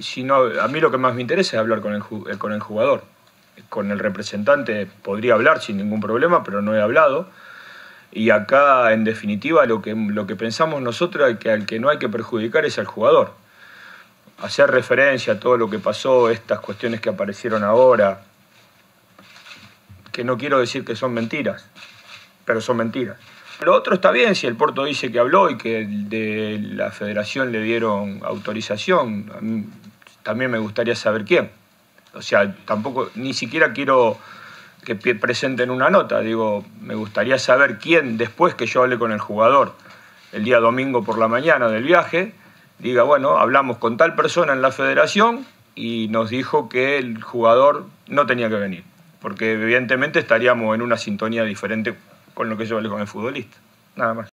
si a mí lo que más me interesa es hablar con el, eh, con el jugador. Con el representante podría hablar sin ningún problema, pero no he hablado. Y acá, en definitiva, lo que, lo que pensamos nosotros es que al que no hay que perjudicar es al jugador. Hacer referencia a todo lo que pasó, estas cuestiones que aparecieron ahora, que no quiero decir que son mentiras, pero son mentiras. Lo otro está bien si el Porto dice que habló y que de la federación le dieron autorización. También me gustaría saber quién. O sea, tampoco, ni siquiera quiero que presenten una nota. Digo, me gustaría saber quién, después que yo hable con el jugador el día domingo por la mañana del viaje, diga, bueno, hablamos con tal persona en la federación y nos dijo que el jugador no tenía que venir. Porque evidentemente estaríamos en una sintonía diferente con lo que yo hablé con el futbolista. Nada más.